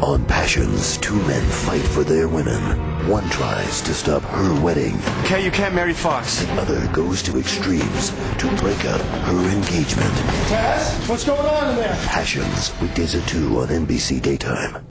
On Passions, two men fight for their women. One tries to stop her wedding. Okay, you can't marry Fox. The other goes to extremes to break up her engagement. Taz, what's going on in there? Passions, weekdays at 2 on NBC Daytime.